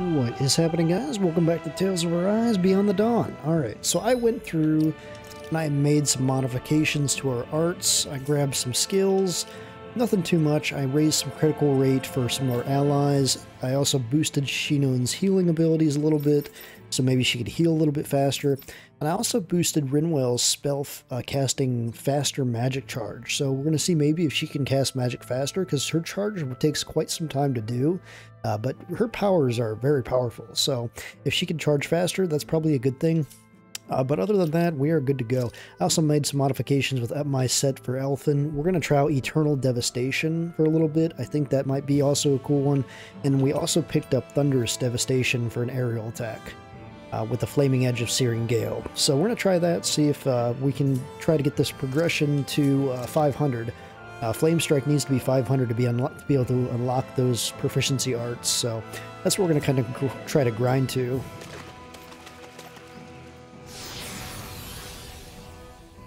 What is happening, guys? Welcome back to Tales of Arise Beyond the Dawn. Alright, so I went through and I made some modifications to our arts. I grabbed some skills, nothing too much. I raised some critical rate for some more allies. I also boosted Shionne's healing abilities a little bit, so maybe she could heal a little bit faster. And I also boosted Rinwell's spell uh, casting faster magic charge. So we're going to see maybe if she can cast magic faster, because her charge takes quite some time to do. Uh, but her powers are very powerful. So if she can charge faster, that's probably a good thing. Uh, but other than that, we are good to go. I also made some modifications with my set for Alphen. We're going to try Eternal Devastation for a little bit. I think that might be also a cool one. And we also picked up Thunderous Devastation for an aerial attack uh, with the Flaming Edge of Searing Gale. So we're going to try that, see if uh, we can try to get this progression to uh, 500. Uh, Flame Strike needs to be 500 to be, to be able to unlock those proficiency arts, so that's what we're going to kind of try to grind to.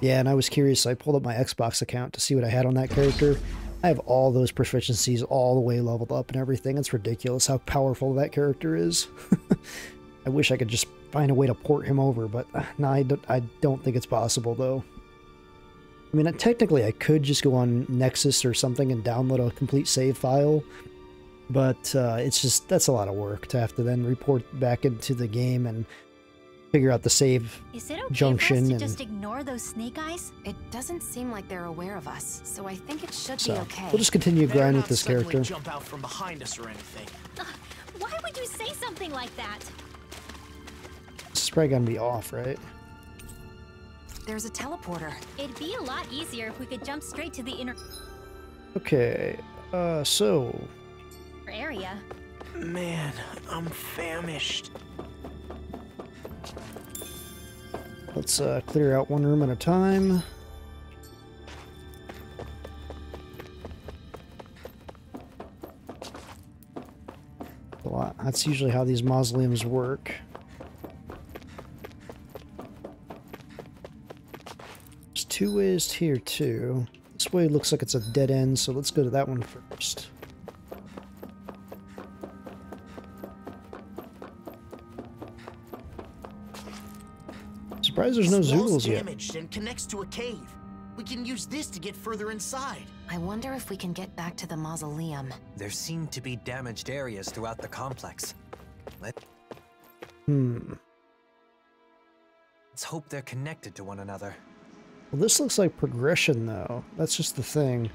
Yeah, and I was curious, so I pulled up my Xbox account to see what I had on that character. I have all those proficiencies all the way leveled up and everything. It's ridiculous how powerful that character is. I wish I could just find a way to port him over, but uh, no, I don't, I don't think it's possible, though. I mean, technically I could just go on Nexus or something and download a complete save file, but uh, it's just, that's a lot of work to have to then report back into the game and figure out the save Is it okay junction. For us to and, just ignore those snake eyes? It doesn't seem like they're aware of us, so I think it should so be okay. we'll just continue Better grinding not with this suddenly character. jump out from behind us or anything. Ugh, why would you say something like that? This is probably gonna be off, right? There's a teleporter. It'd be a lot easier if we could jump straight to the inner Okay, uh, so area. Man, I'm famished. Let's uh, clear out one room at a time. That's usually how these mausoleums work. There's two ways here too. This way looks like it's a dead end, so let's go to that one first. Surprised there's no This wall's Zeugles yet. damaged and connects to a cave. We can use this to get further inside. I wonder if we can get back to the mausoleum. There seem to be damaged areas throughout the complex. Let, Hmm. let's hope they're connected to one another. Well, this looks like progression, though. That's just the thing.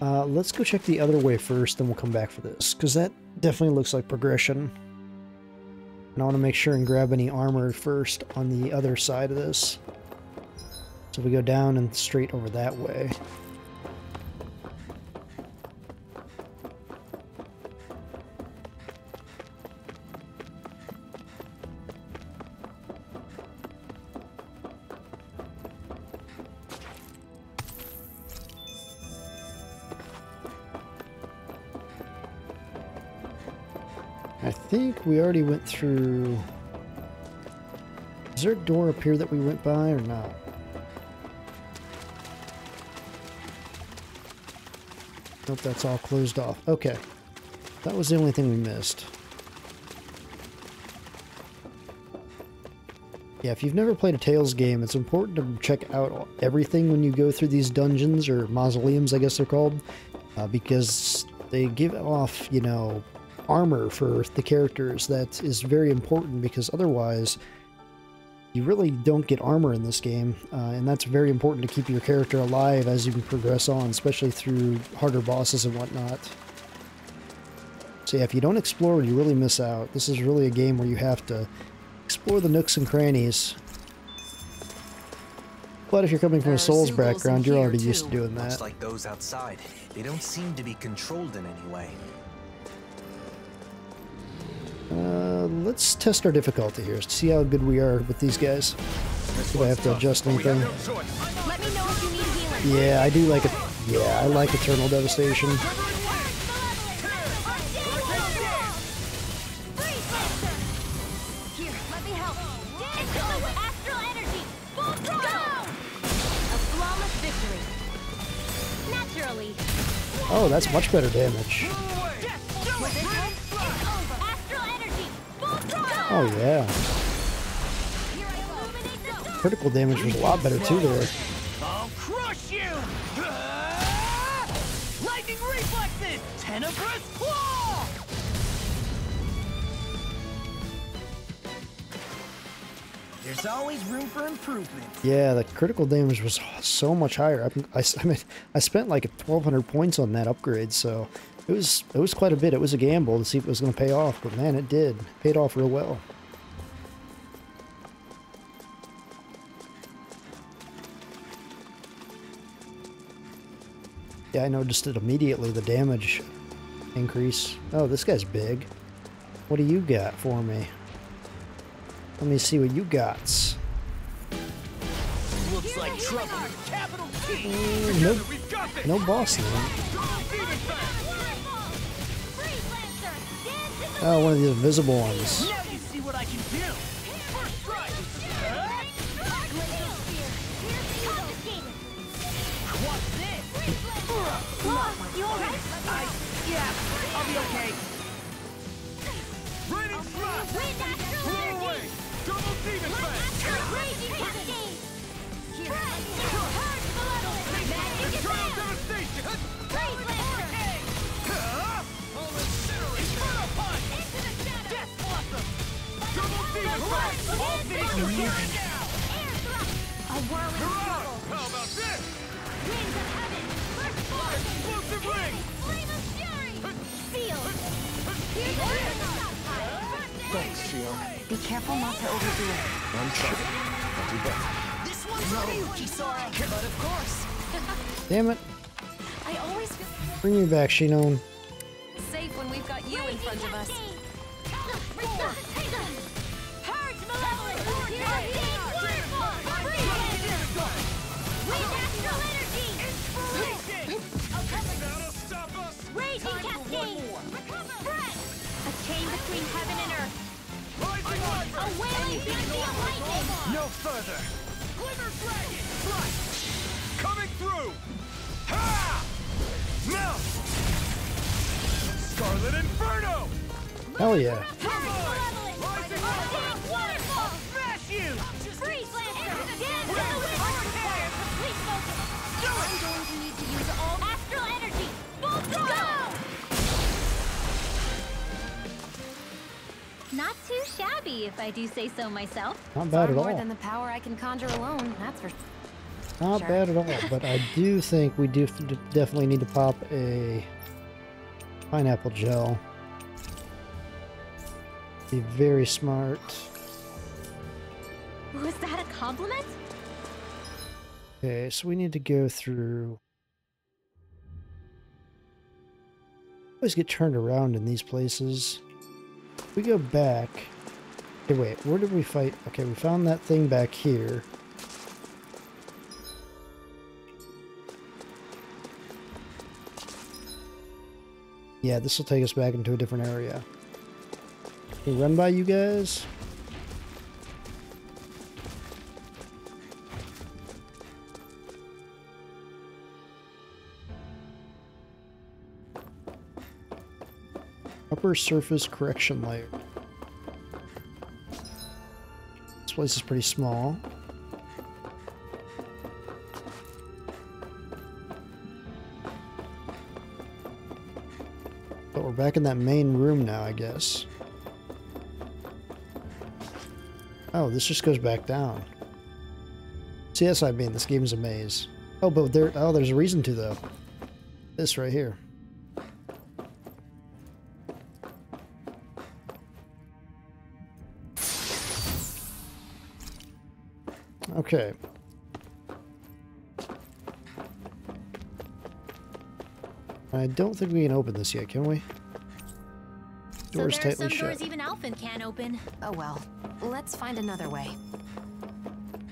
Uh, let's go check the other way first, then we'll come back for this, because that definitely looks like progression. And I want to make sure and grab any armor first on the other side of this. So we go down and straight over that way. Through... Is there a door up here that we went by or not? Nope, that's all closed off. Okay. That was the only thing we missed. Yeah, if you've never played a Tales game, it's important to check out everything when you go through these dungeons, or mausoleums, I guess they're called, uh, because they give off, you know, armor for the characters that is very important because otherwise you really don't get armor in this game uh, and that's very important to keep your character alive as you progress on especially through harder bosses and whatnot. So yeah if you don't explore you really miss out. This is really a game where you have to explore the nooks and crannies. But if you're coming from a souls background you're here, already used to too. doing Much that. like those outside, they don't seem to be controlled in any way. Uh, let's test our difficulty here see how good we are with these guys do I have to adjust anything Let me know if you need healing. Yeah, I do like it. Yeah, I like Eternal Devastation. Here, let me help. Astral energy. Full throttle. A flawless victory. Naturally. Oh, that's much better damage. Oh yeah. Critical damage was a lot better too there. I'll crush you! Lightning reflexes! Tenebrous claw! There's always room for improvement. Yeah, the critical damage was so much higher. I, I, I mean, I spent like 1,200 points on that upgrade, so it was it was quite a bit. It was a gamble to see if it was going to pay off, but man, it did. It paid off real well. Yeah, I noticed it immediately, the damage increase. Oh, this guy's big. What do you got for me? Let me see what you got. Looks like trouble! Mm, nope. We've got this! No boss name. Oh, one of these invisible ones. Now you see Thanks, Shield. Be careful not to overdo it. I'm sorry. I'll do better. This one's for you, Kisara. But of course. Damn it. I always feel Bring me back, Shionne. safe when we've got you in front of us. No further! Glimmer dragon! Flight! Coming through! Ha! Now! Scarlet Inferno! Hell yeah. Purge malevolence! Rising Arctic! Smash you! Freeze lancer! Dance in the wind! Shabby, if I do say so myself. Not Far bad at more than the power I can conjure alone, that's for Not Sure. bad at all. But I do think we do definitely need to pop a pineapple gel. Be very smart. Was that a compliment? Okay, so we need to go through. Always get turned around in these places. If We go back. Okay, wait, where did we fight? Okay, we found that thing back here. Yeah, this will take us back into a different area. Can we run by you guys? Upper surface correction layer. This place is pretty small. But we're back in that main room now, I guess. Oh, this just goes back down. See, that's what I mean. This game is a maze. Oh, but there. Oh, there's a reason to though. This right here. Okay. I don't think we can open this yet, can we? Door's so there are tightly some shut. doors even Alphen can't open. Oh well. Let's find another way.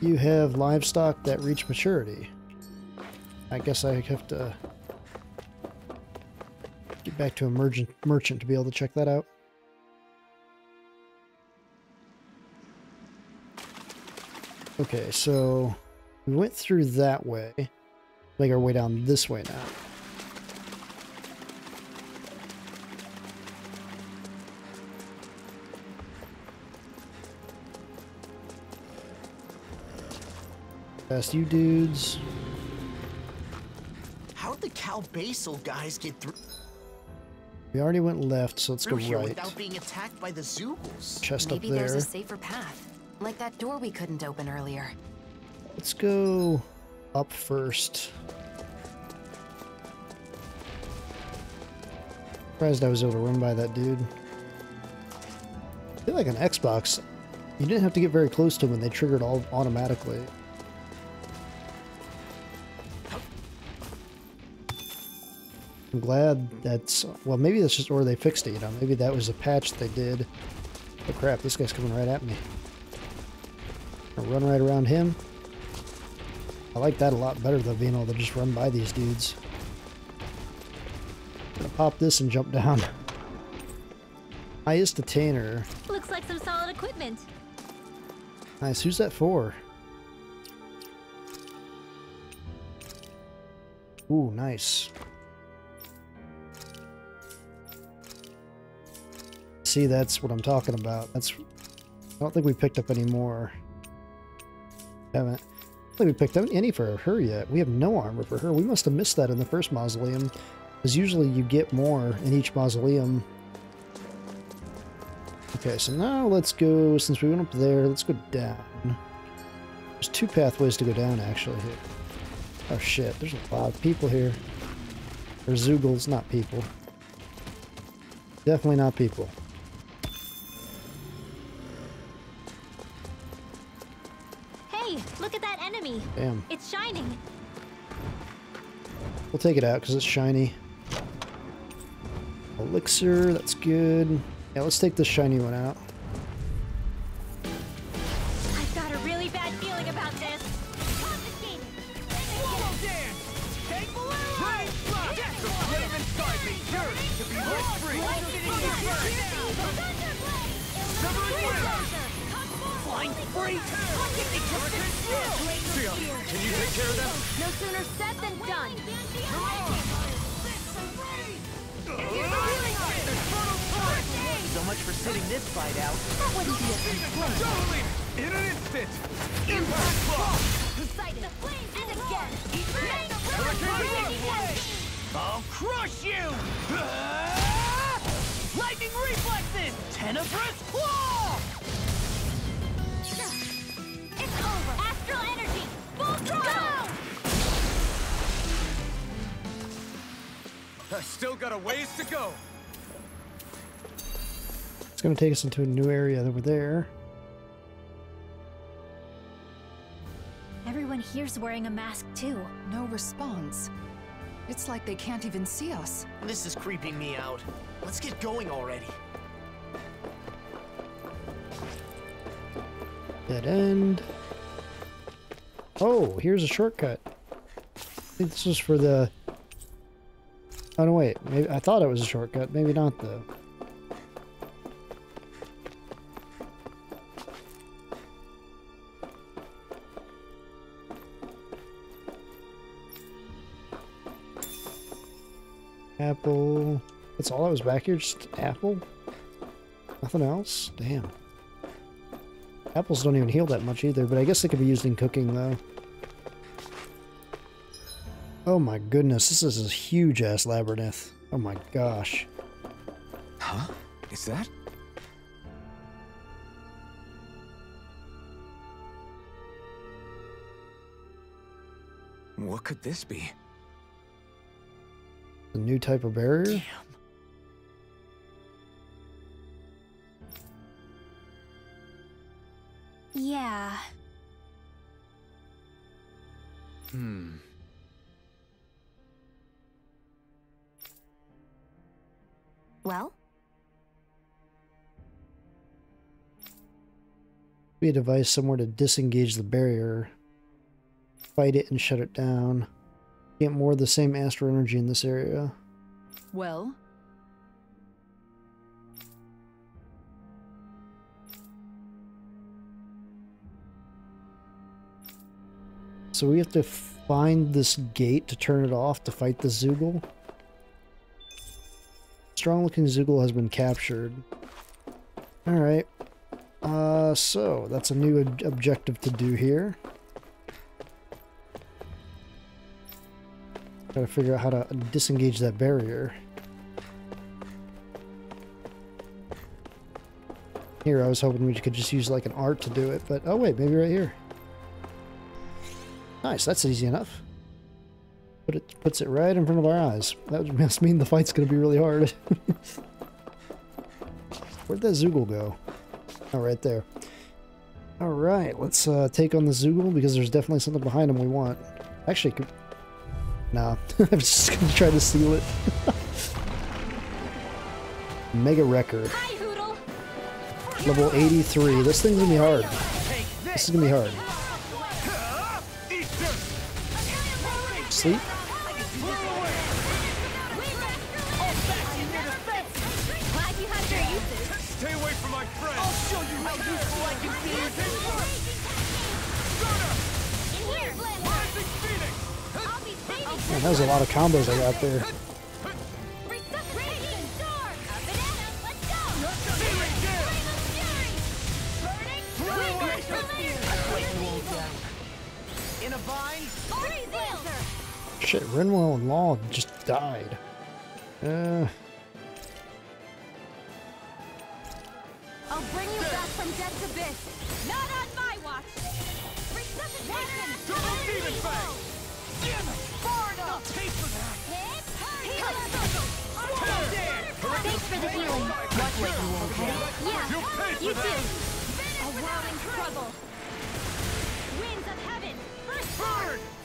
You have livestock that reach maturity. I guess I have to get back to a merchant, merchant to be able to check that out. Okay, so we went through that way. Make our way down this way now. Best you dudes. How'd the Cal Basel guys get through? We already went left, so let's through go right. Without being attacked by the Zeugles. Chest Maybe up there. Maybe there's a safer path. Like that door we couldn't open earlier. Let's go up first. Surprised I was able to run by that dude. I feel like an Xbox, you didn't have to get very close to them and they triggered all automatically. I'm glad that's well maybe that's just or they fixed it, you know, maybe that was a patch they did. Oh crap, this guy's coming right at me. I'll run right around him. I like that a lot better than being able to just run by these dudes. Gonna pop this and jump down. Highest attainer. Looks like some solid equipment. Nice. Who's that for? Ooh, nice. See, that's what I'm talking about. That's. I don't think we picked up any more. Haven't. We picked up any for her yet. We have no armor for her. We must have missed that in the first mausoleum. Because usually you get more in each mausoleum. Okay, so now let's go, since we went up there, let's go down. There's two pathways to go down, actually, here. Oh shit, there's a lot of people here. Or Zeugles, not people. Definitely not people. Damn. It's shining. We'll take it out because it's shiny. Elixir, that's good. Yeah, let's take this shiny one out. Reflexes! Claw! It's over. Astral energy. Full throttle. I still got a ways to go. It's going to take us into a new area over there. Everyone here's wearing a mask too. No response. It's like they can't even see us. This is creeping me out. Let's get going already. Dead end. Oh, here's a shortcut. I this was for the... Oh, no, wait. Maybe I thought it was a shortcut. Maybe not, though. Apple. That's all that was back here? Just apple? Nothing else? Damn. Apples don't even heal that much either, but I guess they could be used in cooking, though. Oh my goodness, this is a huge-ass labyrinth. Oh my gosh. Huh? Is that? What could this be? A new type of barrier? Yeah. Hmm. Well, Be a device somewhere to disengage the barrier. Fight it and shut it down. Get more of the same astral energy in this area. well, So we have to find this gate to turn it off to fight the Zeugle. Strong looking Zeugle has been captured. Alright. Uh, so that's a new ob- objective to do here. Gotta figure out how to disengage that barrier. Here, I was hoping we could just use like an art to do it, but oh wait, maybe right here. Nice, that's easy enough. But it puts it right in front of our eyes. That must mean the fight's gonna be really hard. Where'd that Zeugle go? Oh, right there. Alright, let's uh, take on the Zeugle because there's definitely something behind him we want. Actually, could... nah. I'm just gonna try to steal it. Megawrecker. Hi, Level 83. This thing's gonna be hard. This is gonna be hard. Sleep? Glad you had your uses. Stay away from my friend! I'll show you how useful I can be! In here. Rising Phoenix! I'll be saving Man, that was a lot of combos I got there. Rinwell and Law just died. Uh, I'll bring you back from death's abyss. Not on my watch. Resuscitation. Double Demon Fang! Damn it! Far enough! Taste for that! Hit. Swallow Dan! Thanks for the healing. Watch what you will Okay? Yeah, You'll pay for you that. too. A whirling struggle. Winds of heaven. First Burn!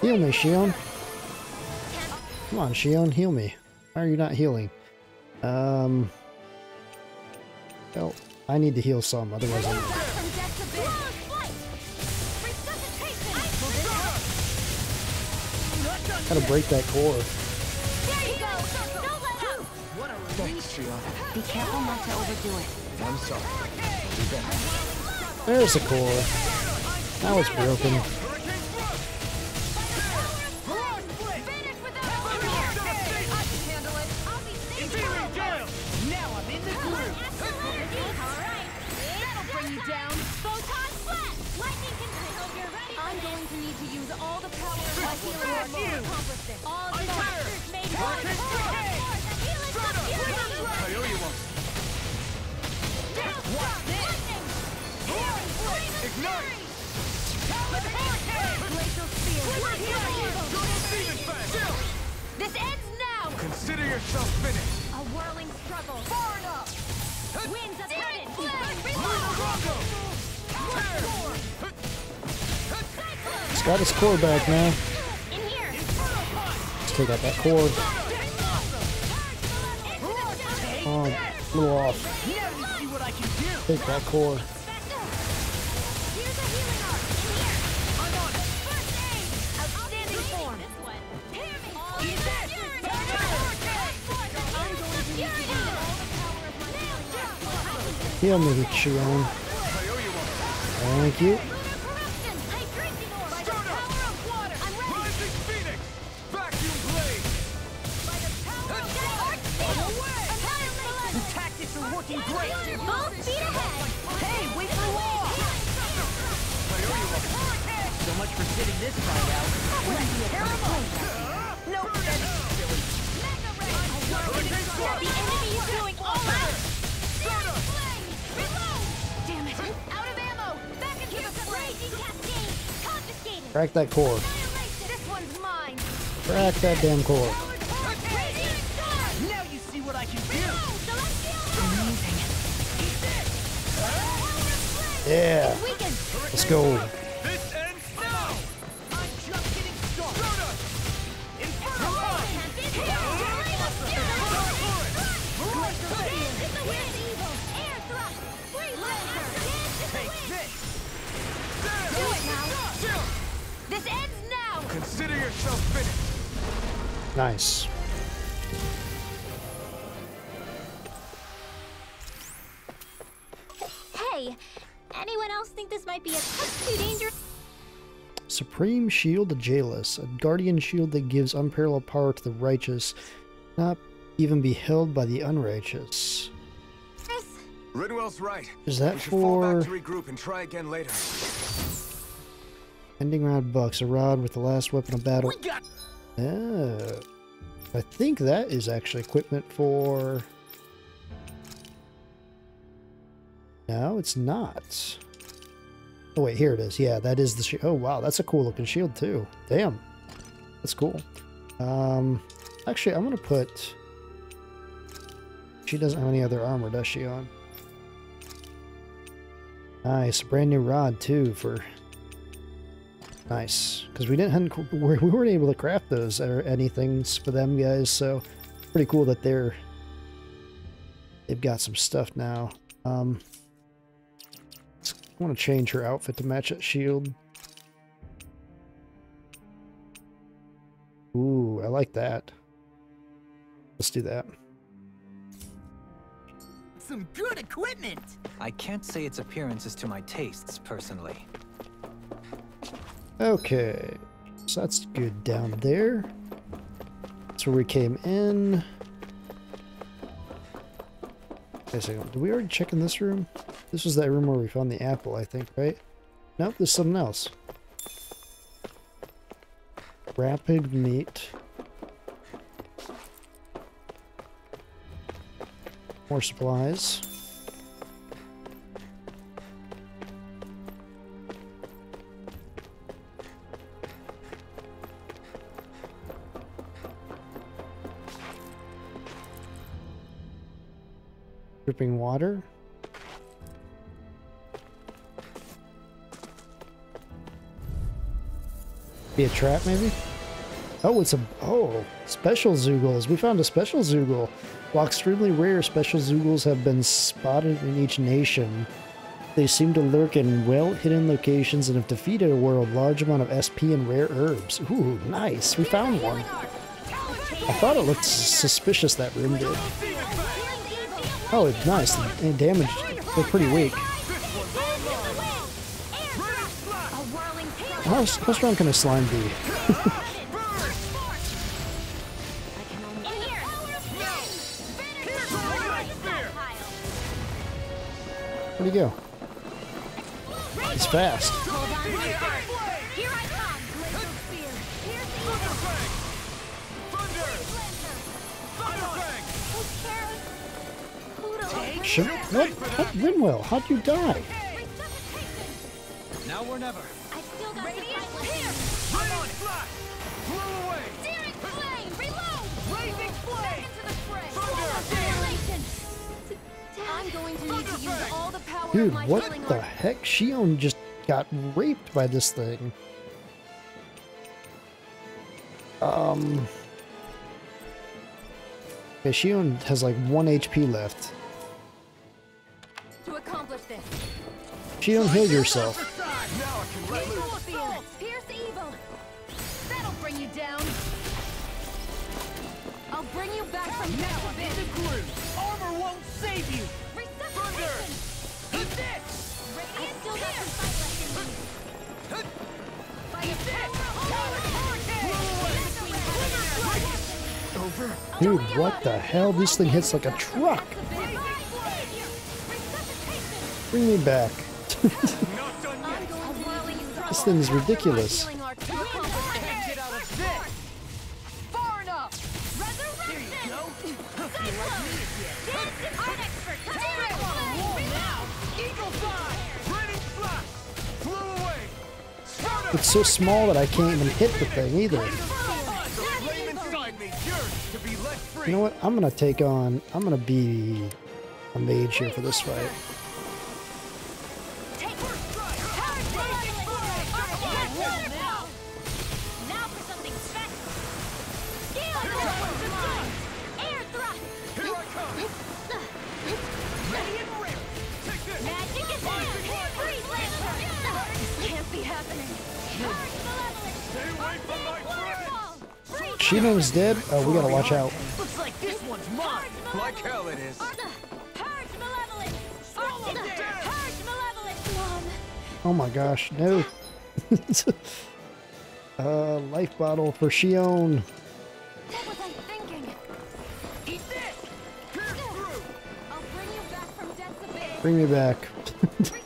Heal me, Shionne. Come on, Shionne, heal me. Why are you not healing? Um. Well, I need to heal some, otherwise I'm... Back from death's abyss. Flawless flight. Resuscitation. Gotta break that core. There you go. Don't let up. What a relief! Be careful not to overdo it. I'm sorry. There's a core. Now it's broken. Hurricane Thrust! Finish without a here. I can handle it. I'll be safe. Searing Gale! Now I'm in the groove! All right. That'll bring you down. Photon flash. Lightning can hope you're ready. I'm going to need to use all the power of my healing Grab armor to accomplish this. All I'm made This ends now. Consider yourself finished! A whirling struggle. Far enough. Winds of heaven. Drago! It's got its core back now. In here. Let's take out that core. Oh, a little off. Now you see what I can do! Take that core. Heal me, one. Thank you. Crack that core. This one's mine. Crack that damn core. Now you see what I can do! Amazing. Yeah. Let's go. Nice. Hey, anyone else think this might be a touch too dangerous? Supreme Shield of Jailus, a guardian shield that gives unparalleled power to the righteous, not even be held by the unrighteous. Rinwell's right. Is that we should fall back to regroup and try again later. Ending round bucks, a rod with the last weapon of battle. We got Oh. I think that is actually equipment for... No, it's not. Oh wait, here it is. Yeah, that is the shield. Oh wow, that's a cool looking shield too. Damn. That's cool. Um, actually, I'm gonna put... She doesn't have any other armor, does she, on? Nice, brand new rod too for Nice, because we didn't we we weren't able to craft those or anything for them guys, so pretty cool that they're they've got some stuff now. Um, I want to change her outfit to match that shield. Ooh, I like that. Let's do that. Some good equipment! I can't say its appearance is to my tastes, personally. Okay, so that's good down there. That's where we came in. Wait a second, did we already check in this room? This was that room where we found the apple, I think, right? Nope, there's something else. Rapid meat. More supplies. Dripping water. Be a trap, maybe? Oh, it's a... Oh, special Zeugles. We found a special Zeugle. While extremely rare, special Zeugles have been spotted in each nation. They seem to lurk in well-hidden locations and have defeated a world large amount of SP and rare herbs. Ooh, nice. We found one. I thought it looked suspicious, that room did. Oh, it's nice. And damaged. They're pretty weak. How, how strong can a slime be? Where'd he go? He's fast. What? What? Rinwell, how'd you die? Now or never. I still got Radiant Rain flash! Blew away! Searing flame! Reload! Blazing flame! Into the fray! Thunder! Annihilation! I'm going to need to use all the power Dude, of my what healing the art. heck? Shionne just got raped by this thing. Um. Okay, Shionne has like one HP left. To accomplish this, Shionne, heal yourself. Now I can let loose. Pierce evil. That'll bring you down! I'll bring you back from Now death I'm in abyss! the groove! Armor won't save you! Resuscitation! Eat this! I still got some fight left in me! By the power of Over! Dude, what the hell? This thing hits like a truck. Bring me back. Not done yet! This thing is ridiculous. Can't get out of this! Far enough! There you go! Art expert! Eagle fly! Raining flash! Blew away! Thunder! It's so small that I can't even hit the thing either. The flame inside me yearns to be let free! You know what? I'm gonna take on. I'm gonna be a mage here for this fight. Freeze Shionne's dead. Oh, we gotta watch out. Looks like this one's mine! Like hell it is! Purge malevolent! Swallow Arctic! them! Purge malevolent! Mom! Oh my gosh, no. uh, life bottle for Shionne. What was I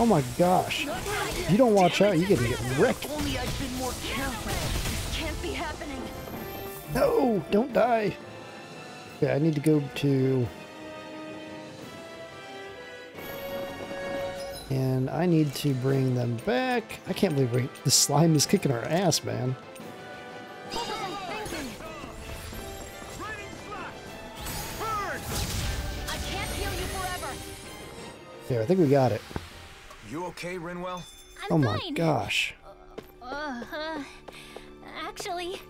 Oh my gosh. If you don't watch out, you get to get wrecked. Only I'd been more careful. Can't be happening. No, don't die. Okay, I need to go to... And I need to bring them back. I can't believe we, the slime is kicking our ass, man. Focus on thinking! Raining slash. Burn. I can't heal you forever! There, I think we got it. You okay, Rinwell? I'm Oh my fine! gosh. Uh, uh, actually,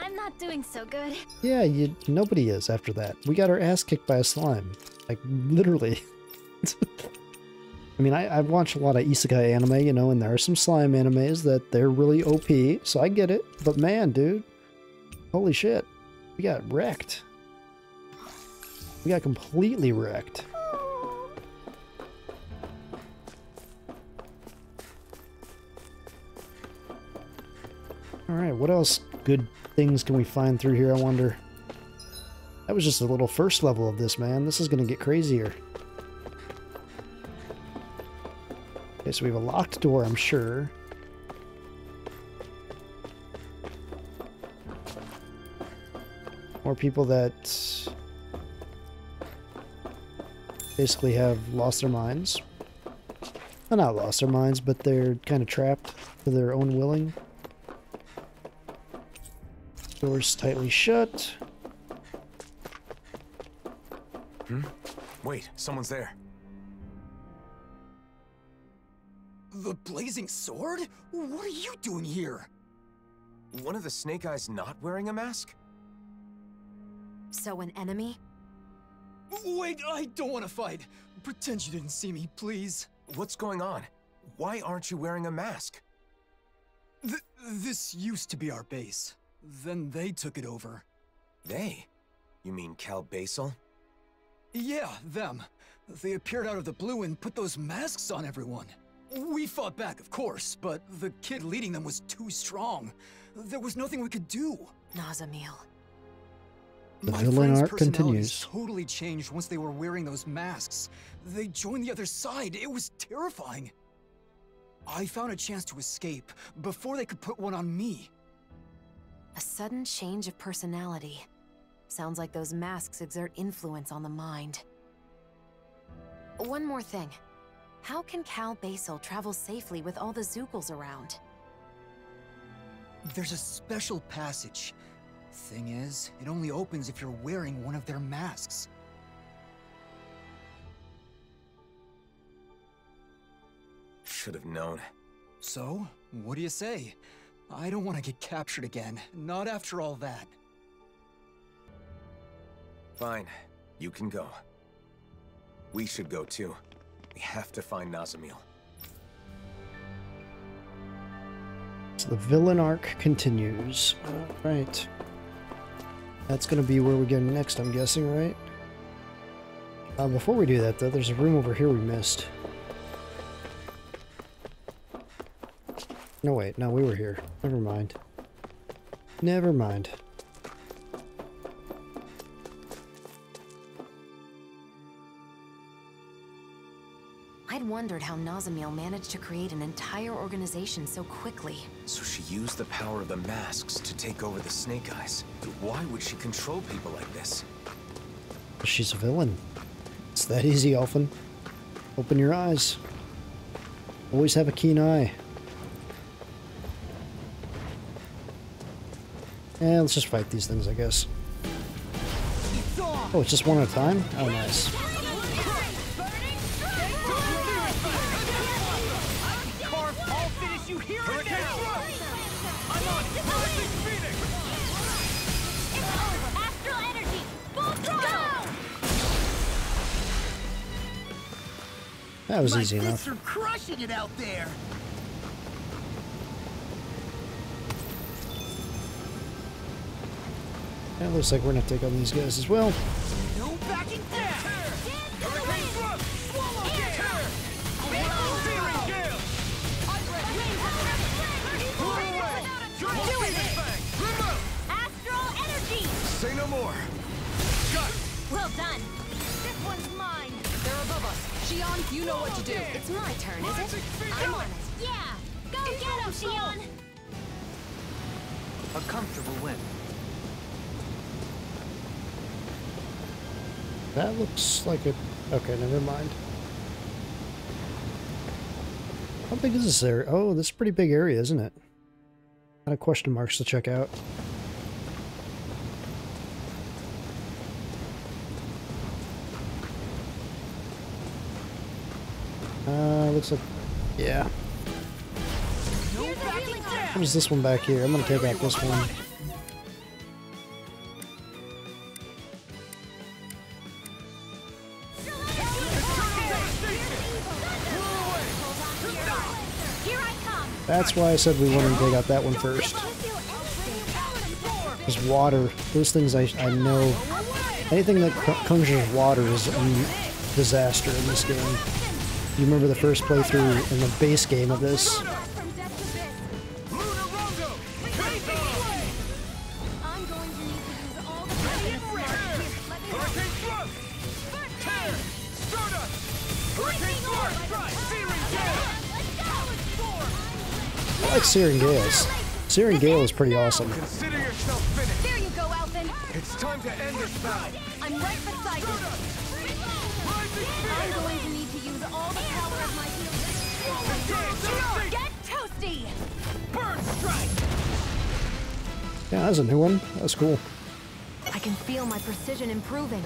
I'm not doing so good. Yeah, you, nobody is after that. We got our ass kicked by a slime. Like, literally. I mean, I, I've watched a lot of isekai anime, you know, and there are some slime animes that they're really OP, so I get it. But man, dude, holy shit. We got wrecked. We got completely wrecked. Alright, what else good things can we find through here, I wonder? That was just a little first level of this, man. This is going to get crazier. Okay, so we have a locked door, I'm sure. More people that basically have lost their minds. Well, not lost their minds, but they're kind of trapped to their own willing. Doors tightly shut. Hmm? Wait, someone's there. The Blazing Sword? What are you doing here? One of the Snake Eyes not wearing a mask? So an enemy? Wait, I don't want to fight. Pretend you didn't see me, please. What's going on? Why aren't you wearing a mask? Th this used to be our base. Then they took it over. They? You mean Cal Basel? Yeah, them. They appeared out of the blue and put those masks on everyone. We fought back, of course, but the kid leading them was too strong. There was nothing we could do. Nazamil. The My villain friend's arc continues. totally changed once they were wearing those masks. They joined the other side. It was terrifying. I found a chance to escape before they could put one on me. A sudden change of personality. Sounds like those masks exert influence on the mind. One more thing. How can Cal Basel travel safely with all the Zeugles around? There's a special passage. Thing is, it only opens if you're wearing one of their masks. Should have known. So, what do you say? I don't want to get captured again, not after all that. Fine, you can go. We should go too. We have to find Nazamil. So the villain arc continues. Alright. That's going to be where we go next, I'm guessing, right? Uh, before we do that, though, there's a room over here we missed. No, wait. No, we were here. Never mind. Never mind. I'd wondered how Nazamil managed to create an entire organization so quickly. So she used the power of the masks to take over the Snake Eyes. But why would she control people like this? She's a villain. It's that easy, Alphen. Open your eyes. Always have a keen eye. Yeah, let's just fight these things, I guess. Oh, it's just one at a time? Oh, nice. Carve, I'll finish you here and now. I'm on Hurricane Phoenix. Astral energy! Full throttle! That was My easy enough. are crushing it out there. It looks like we're gonna take on these guys as well. No backing down! Hurricane thrust! Swallow dare! Searing gale! Pull away! Doing it! Remote! Astral energy! Say no more. Got it! Well done. This one's mine. They're above us. Shionne, you know what to do. It's my turn, is it? I'm on it. Yeah. Go get him, Shionne. A comfortable win. That looks like a... Okay, never mind. How big is this area? Oh, this is a pretty big area, isn't it? Lot of question marks to check out. Uh, looks like... Yeah. Here's a healing arm. What is this one back here? I'm gonna take out this one. That's why I said we wanted to take out that one first. Because water, those things I, I know, anything that co- conjures water is a disaster in this game. You remember the first playthrough in the base game of this? Searing Gales. Searing Gale is pretty awesome. Consider yourself finished. There you go, Alphen. It's time to end this battle. I'm right beside you. I'm going to need to use all the power of my healing. Get toasty! Burn strike! Yeah, that's a new one. That's cool. I can feel my precision improving.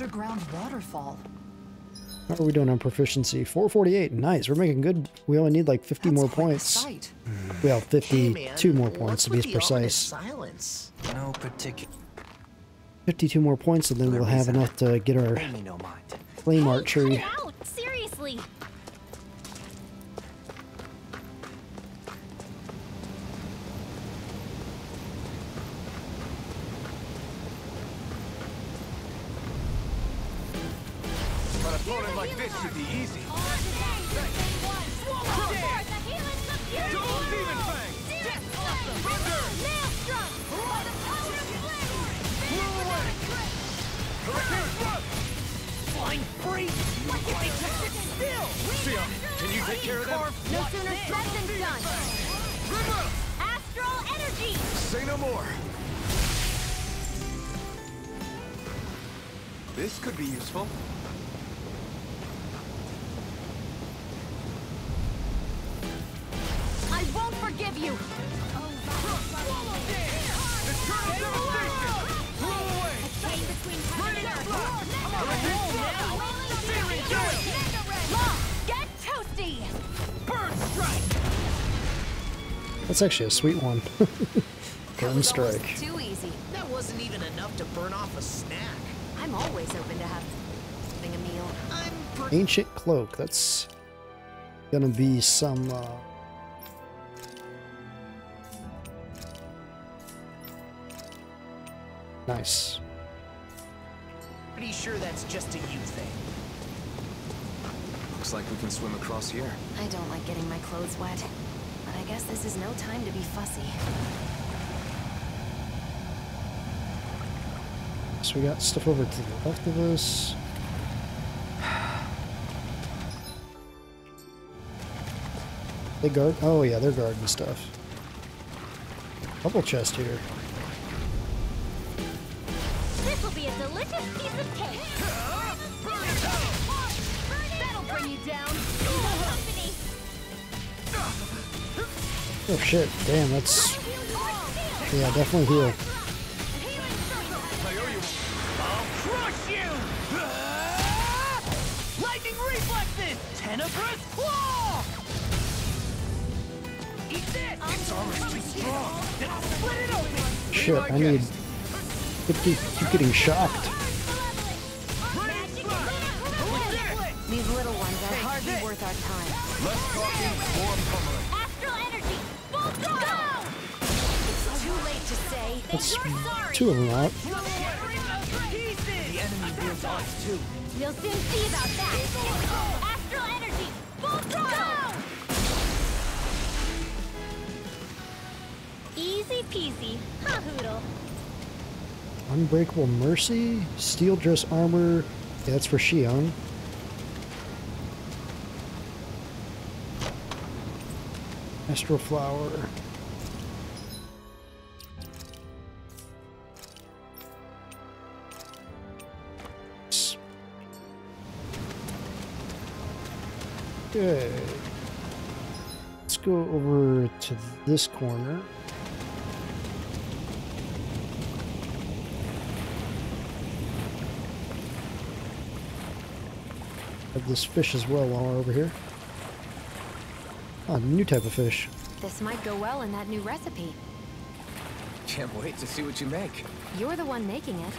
Underground waterfall. How are we doing on proficiency? 448. Nice. We're making good. We only need like 50 more That's quite a points. sight. Well, Hey, 52 man, more points to be with precise. Silence. No particular. 52 more points, and then we'll have enough to get our Pay me no mind. flame archery. it take care of them? No sooner said than done! Remote! Astral energy! Say no more. This could be useful. That's actually a sweet one. Burn strike. Too easy. That wasn't even enough to burn off a snack. I'm always open to have having a meal. I'm Ancient cloak. That's gonna be some. Uh, nice. pretty sure that's just a you thing. Looks like we can swim across here. I don't like getting my clothes wet. But I guess this is no time to be fussy. So we got stuff over to the left of us. They guard. Oh yeah, they're guarding stuff. Couple chest here. This will be a delicious piece of cake! That'll bring you down! Company! Oh shit! Damn, that's yeah, definitely heal. I'll crush you! Lightning reflexes! Tenebrous claw! Eat this! Its armor's too strong! Then split it open! Shit, I need. Keep, keep, keep getting shocked. Two of them out. The enemy wields ours too. You'll soon see about that! Astral energy! Full throttle! Easy peasy. Ha hoodle. Unbreakable Mercy, Steel Dress Armor. Yeah, that's for Shionne. Astral Flower. Good. Let's go over to this corner. Have this fish as well while we're over here. A new type of fish. This might go well in that new recipe. Can't wait to see what you make. You're the one making it.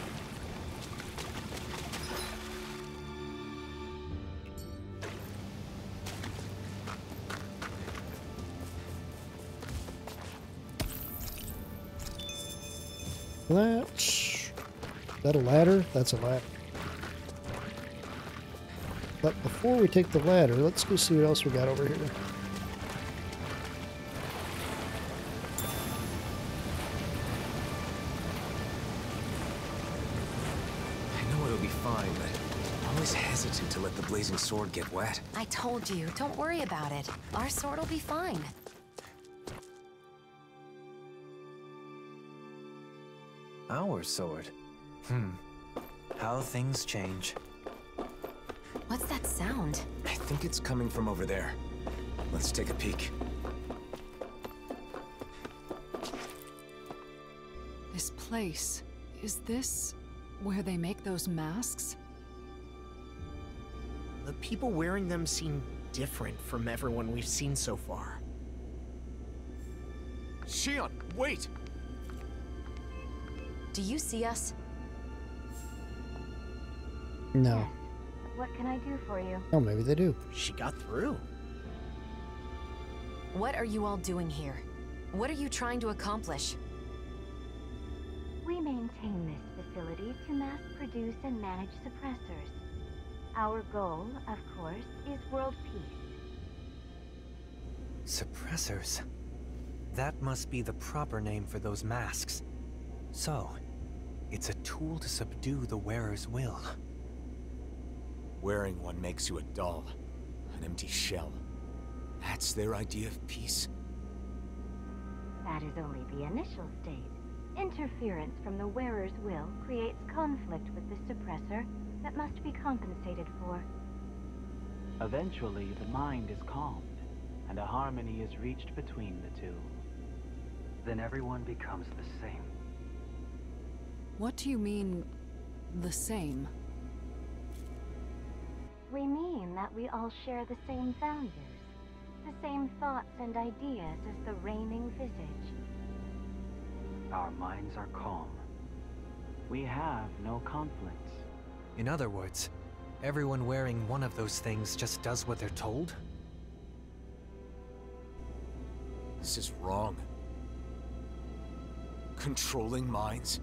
That a ladder? That's a ladder. But before we take the ladder, let's go see what else we got over here. I know it'll be fine, but I'm always hesitant to let the blazing sword get wet. I told you, don't worry about it. Our sword will be fine. Our sword. Hmm. How things change. What's that sound? I think it's coming from over there. Let's take a peek. This place. Is this where they make those masks? The people wearing them seem different from everyone we've seen so far. Shionne, wait! Do you see us? No. What can I do for you? Oh, maybe they do. She got through. What are you all doing here? What are you trying to accomplish? We maintain this facility to mass produce and manage suppressors. Our goal, of course, is world peace. Suppressors. That must be the proper name for those masks. So, it's a tool to subdue the wearer's will. Wearing one makes you a doll, an empty shell. That's their idea of peace. That is only the initial state. Interference from the wearer's will creates conflict with the suppressor that must be compensated for. Eventually, the mind is calmed, and a harmony is reached between the two. Then everyone becomes the same. What do you mean, the same? We mean that we all share the same values, the same thoughts and ideas as the reigning visage. Our minds are calm. We have no conflicts. In other words, everyone wearing one of those things just does what they're told? This is wrong. Controlling minds?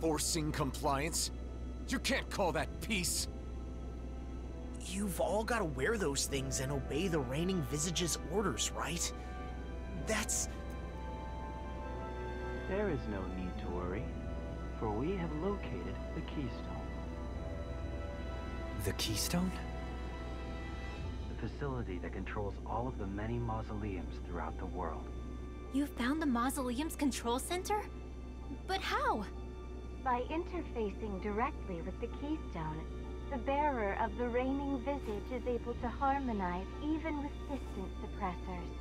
Forcing compliance? You can't call that peace! You've all got to wear those things and obey the reigning visage's orders, right? That's... There is no need to worry, for we have located the Keystone. The Keystone? The facility that controls all of the many mausoleums throughout the world. You found the mausoleum's control center? But how? By interfacing directly with the Keystone, the bearer of the reigning visage is able to harmonize even with distant suppressors.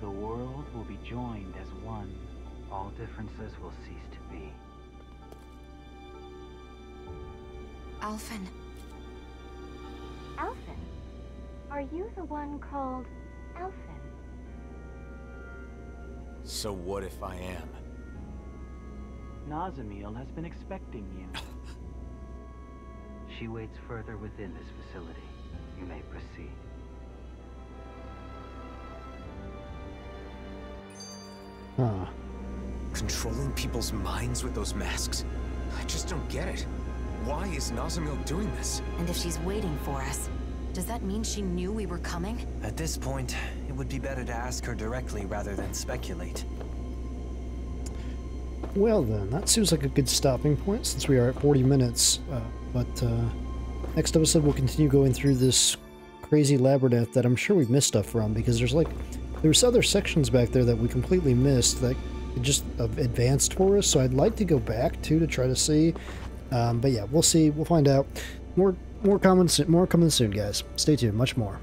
The world will be joined as one. All differences will cease to be. Alphen, Alphen? Are you the one called Alphen? So what if I am? Nazamil has been expecting you. She waits further within this facility. You may proceed. Huh. Controlling people's minds with those masks? I just don't get it. Why is Nazamil doing this? And if she's waiting for us, does that mean she knew we were coming? At this point, it would be better to ask her directly rather than speculate. Well then, that seems like a good stopping point since we are at 40 minutes. Uh, but uh, next episode we'll continue going through this crazy labyrinth that I'm sure we've missed stuff from because there's like there's other sections back there that we completely missed that just uh, advanced for us. So I'd like to go back to to try to see. Um, but yeah, we'll see. We'll find out. More more comments. More coming soon, guys. Stay tuned. Much more.